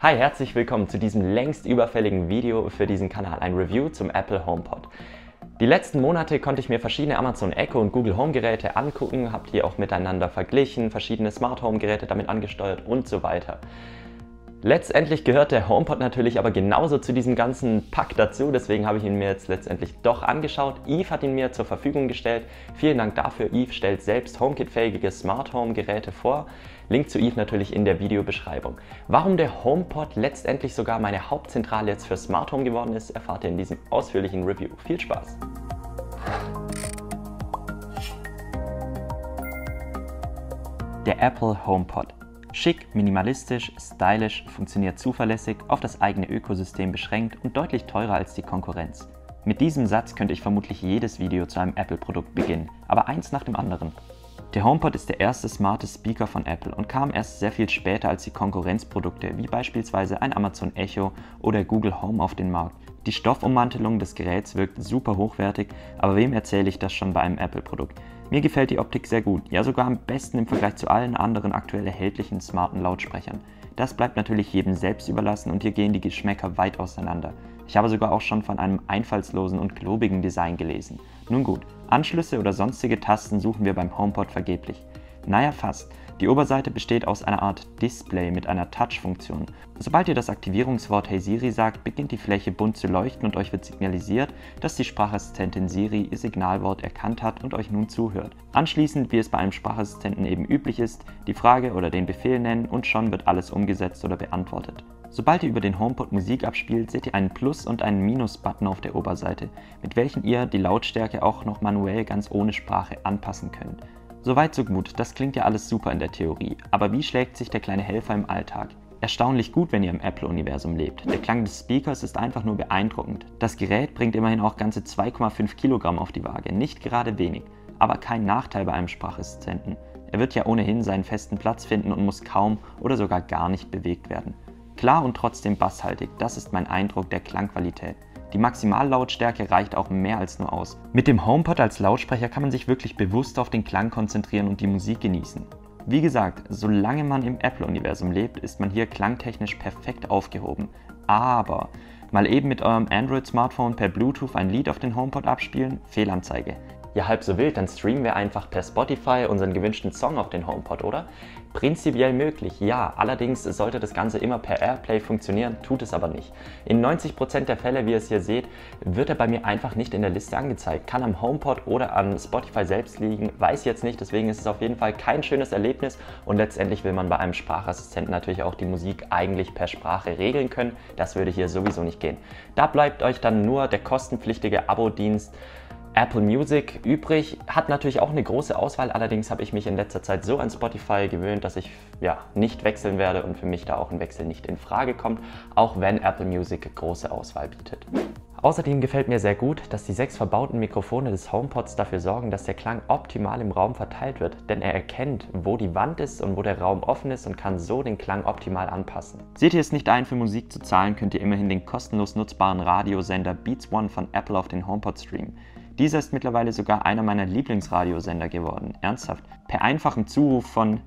Hi, herzlich willkommen zu diesem längst überfälligen Video für diesen Kanal, ein Review zum Apple HomePod. Die letzten Monate konnte ich mir verschiedene Amazon Echo und Google Home Geräte angucken, habe die auch miteinander verglichen, verschiedene Smart Home Geräte damit angesteuert und so weiter. Letztendlich gehört der HomePod natürlich aber genauso zu diesem ganzen Pack dazu, deswegen habe ich ihn mir jetzt letztendlich doch angeschaut. Eve hat ihn mir zur Verfügung gestellt. Vielen Dank dafür. Eve stellt selbst HomeKit-fähige Smart Home Geräte vor. Link zu Eve natürlich in der Videobeschreibung. Warum der HomePod letztendlich sogar meine Hauptzentrale jetzt für Smart Home geworden ist, erfahrt ihr in diesem ausführlichen Review. Viel Spaß! Der Apple HomePod Schick, minimalistisch, stylisch, funktioniert zuverlässig, auf das eigene Ökosystem beschränkt und deutlich teurer als die Konkurrenz. Mit diesem Satz könnte ich vermutlich jedes Video zu einem Apple-Produkt beginnen, aber eins nach dem anderen. Der HomePod ist der erste smarte Speaker von Apple und kam erst sehr viel später als die Konkurrenzprodukte wie beispielsweise ein Amazon Echo oder Google Home auf den Markt. Die Stoffummantelung des Geräts wirkt super hochwertig, aber wem erzähle ich das schon bei einem Apple-Produkt? Mir gefällt die Optik sehr gut, ja sogar am besten im Vergleich zu allen anderen aktuell erhältlichen smarten Lautsprechern. Das bleibt natürlich jedem selbst überlassen und hier gehen die Geschmäcker weit auseinander. Ich habe sogar auch schon von einem einfallslosen und klobigen Design gelesen. Nun gut, Anschlüsse oder sonstige Tasten suchen wir beim HomePod vergeblich. Naja, fast. Die Oberseite besteht aus einer Art Display mit einer Touch-Funktion. Sobald ihr das Aktivierungswort Hey Siri sagt, beginnt die Fläche bunt zu leuchten und euch wird signalisiert, dass die Sprachassistentin Siri ihr Signalwort erkannt hat und euch nun zuhört. Anschließend, wie es bei einem Sprachassistenten eben üblich ist, die Frage oder den Befehl nennen und schon wird alles umgesetzt oder beantwortet. Sobald ihr über den HomePod Musik abspielt, seht ihr einen Plus- und einen Minus-Button auf der Oberseite, mit welchen ihr die Lautstärke auch noch manuell ganz ohne Sprache anpassen könnt. Soweit so gut, das klingt ja alles super in der Theorie, aber wie schlägt sich der kleine Helfer im Alltag? Erstaunlich gut, wenn ihr im Apple-Universum lebt. Der Klang des Speakers ist einfach nur beeindruckend. Das Gerät bringt immerhin auch ganze 2,5 Kilogramm auf die Waage, nicht gerade wenig, aber kein Nachteil bei einem Sprachassistenten. Er wird ja ohnehin seinen festen Platz finden und muss kaum oder sogar gar nicht bewegt werden. Klar und trotzdem basshaltig, das ist mein Eindruck der Klangqualität. Die Maximallautstärke reicht auch mehr als nur aus. Mit dem HomePod als Lautsprecher kann man sich wirklich bewusst auf den Klang konzentrieren und die Musik genießen. Wie gesagt, solange man im Apple-Universum lebt, ist man hier klangtechnisch perfekt aufgehoben. Aber mal eben mit eurem Android-Smartphone per Bluetooth ein Lied auf den HomePod abspielen? Fehlanzeige. Ja, halb so wild, dann streamen wir einfach per Spotify unseren gewünschten Song auf den HomePod, oder? Prinzipiell möglich, ja. Allerdings sollte das Ganze immer per Airplay funktionieren, tut es aber nicht. In 90% der Fälle, wie ihr es hier seht, wird er bei mir einfach nicht in der Liste angezeigt. Kann am HomePod oder an Spotify selbst liegen, weiß jetzt nicht. Deswegen ist es auf jeden Fall kein schönes Erlebnis und letztendlich will man bei einem Sprachassistenten natürlich auch die Musik eigentlich per Sprache regeln können. Das würde hier sowieso nicht gehen. Da bleibt euch dann nur der kostenpflichtige Abo-Dienst Apple Music übrig. Hat natürlich auch eine große Auswahl, allerdings habe ich mich in letzter Zeit so an Spotify gewöhnt, dass ich ja, nicht wechseln werde und für mich da auch ein Wechsel nicht in Frage kommt, auch wenn Apple Music große Auswahl bietet. Außerdem gefällt mir sehr gut, dass die sechs verbauten Mikrofone des HomePods dafür sorgen, dass der Klang optimal im Raum verteilt wird, denn er erkennt, wo die Wand ist und wo der Raum offen ist und kann so den Klang optimal anpassen. Seht ihr es nicht ein, für Musik zu zahlen, könnt ihr immerhin den kostenlos nutzbaren Radiosender Beats One von Apple auf den HomePod streamen. Dieser ist mittlerweile sogar einer meiner Lieblingsradiosender geworden. Ernsthaft. Per einfachem Zuruf von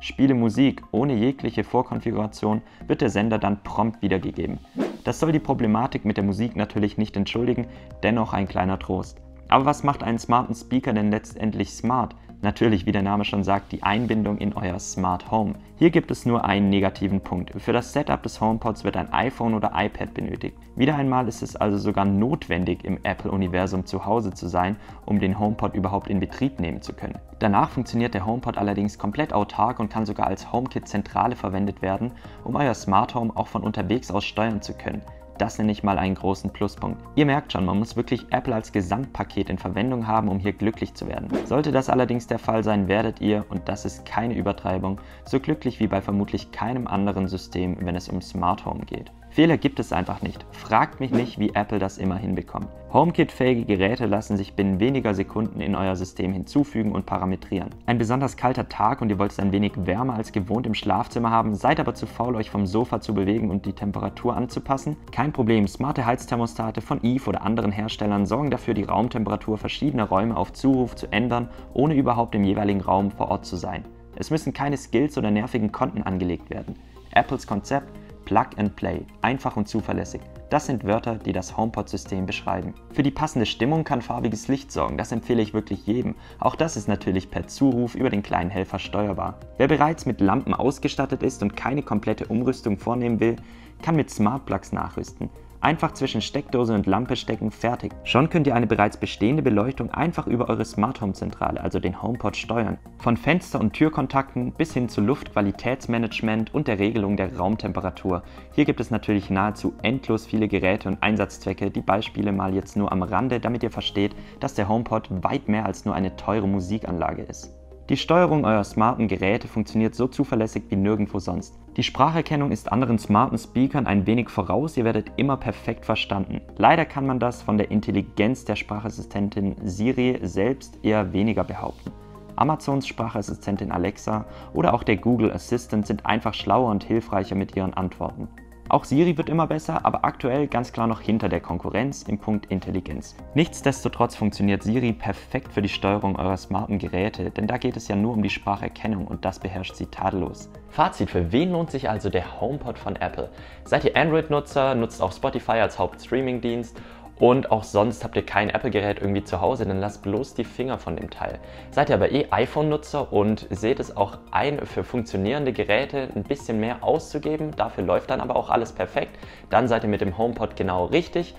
Spiele Musik ohne jegliche Vorkonfiguration wird der Sender dann prompt wiedergegeben. Das soll die Problematik mit der Musik natürlich nicht entschuldigen, dennoch ein kleiner Trost. Aber was macht einen smarten Speaker denn letztendlich smart? Natürlich, wie der Name schon sagt, die Einbindung in euer Smart Home. Hier gibt es nur einen negativen Punkt. Für das Setup des HomePods wird ein iPhone oder iPad benötigt. Wieder einmal ist es also sogar notwendig, im Apple-Universum zu Hause zu sein, um den HomePod überhaupt in Betrieb nehmen zu können. Danach funktioniert der HomePod allerdings komplett autark und kann sogar als HomeKit-Zentrale verwendet werden, um euer Smart Home auch von unterwegs aus steuern zu können. Das nenne ich mal einen großen Pluspunkt. Ihr merkt schon, man muss wirklich Apple als Gesamtpaket in Verwendung haben, um hier glücklich zu werden. Sollte das allerdings der Fall sein, werdet ihr, und das ist keine Übertreibung, so glücklich wie bei vermutlich keinem anderen System, wenn es um Smart Home geht. Fehler gibt es einfach nicht. Fragt mich nicht, wie Apple das immer hinbekommt. HomeKit-fähige Geräte lassen sich binnen weniger Sekunden in euer System hinzufügen und parametrieren. Ein besonders kalter Tag und ihr wollt es ein wenig wärmer als gewohnt im Schlafzimmer haben, seid aber zu faul, euch vom Sofa zu bewegen und die Temperatur anzupassen? Kein Problem, smarte Heizthermostate von Eve oder anderen Herstellern sorgen dafür, die Raumtemperatur verschiedener Räume auf Zuruf zu ändern, ohne überhaupt im jeweiligen Raum vor Ort zu sein. Es müssen keine Skills oder nervigen Konten angelegt werden. Apples Konzept Plug and Play, einfach und zuverlässig. Das sind Wörter, die das HomePod-System beschreiben. Für die passende Stimmung kann farbiges Licht sorgen, das empfehle ich wirklich jedem. Auch das ist natürlich per Zuruf über den kleinen Helfer steuerbar. Wer bereits mit Lampen ausgestattet ist und keine komplette Umrüstung vornehmen will, kann mit Smart Plugs nachrüsten. Einfach zwischen Steckdose und Lampe stecken, fertig. Schon könnt ihr eine bereits bestehende Beleuchtung einfach über eure Smart Home Zentrale, also den HomePod, steuern. Von Fenster- und Türkontakten bis hin zu Luftqualitätsmanagement und der Regelung der Raumtemperatur. Hier gibt es natürlich nahezu endlos viele Geräte und Einsatzzwecke, die Beispiele mal jetzt nur am Rande, damit ihr versteht, dass der HomePod weit mehr als nur eine teure Musikanlage ist. Die Steuerung eurer smarten Geräte funktioniert so zuverlässig wie nirgendwo sonst. Die Spracherkennung ist anderen smarten Speakern ein wenig voraus, ihr werdet immer perfekt verstanden. Leider kann man das von der Intelligenz der Sprachassistentin Siri selbst eher weniger behaupten. Amazons Sprachassistentin Alexa oder auch der Google Assistant sind einfach schlauer und hilfreicher mit ihren Antworten. Auch Siri wird immer besser, aber aktuell ganz klar noch hinter der Konkurrenz im Punkt Intelligenz. Nichtsdestotrotz funktioniert Siri perfekt für die Steuerung eurer smarten Geräte, denn da geht es ja nur um die Spracherkennung und das beherrscht sie tadellos. Fazit, für wen lohnt sich also der HomePod von Apple? Seid ihr Android-Nutzer, nutzt auch Spotify als Hauptstreaming-Dienst und auch sonst habt ihr kein Apple-Gerät irgendwie zu Hause, dann lasst bloß die Finger von dem Teil. Seid ihr aber eh iPhone-Nutzer und seht es auch ein, für funktionierende Geräte ein bisschen mehr auszugeben, dafür läuft dann aber auch alles perfekt, dann seid ihr mit dem HomePod genau richtig.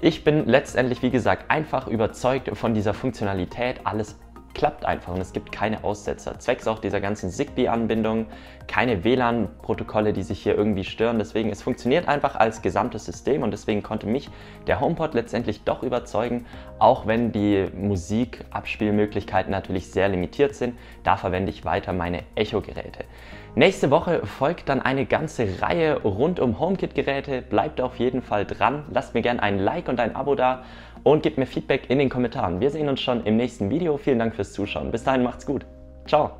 Ich bin letztendlich, wie gesagt, einfach überzeugt von dieser Funktionalität, alles klappt einfach und es gibt keine Aussetzer. Zwecks auch dieser ganzen Zigbee-Anbindung, keine WLAN-Protokolle, die sich hier irgendwie stören. Deswegen, es funktioniert einfach als gesamtes System und deswegen konnte mich der HomePod letztendlich doch überzeugen, auch wenn die Musikabspielmöglichkeiten natürlich sehr limitiert sind. Da verwende ich weiter meine Echo-Geräte. Nächste Woche folgt dann eine ganze Reihe rund um HomeKit-Geräte. Bleibt auf jeden Fall dran. Lasst mir gerne ein Like und ein Abo da und gebt mir Feedback in den Kommentaren. Wir sehen uns schon im nächsten Video. Vielen Dank fürs Zuschauen. Bis dahin macht's gut. Ciao.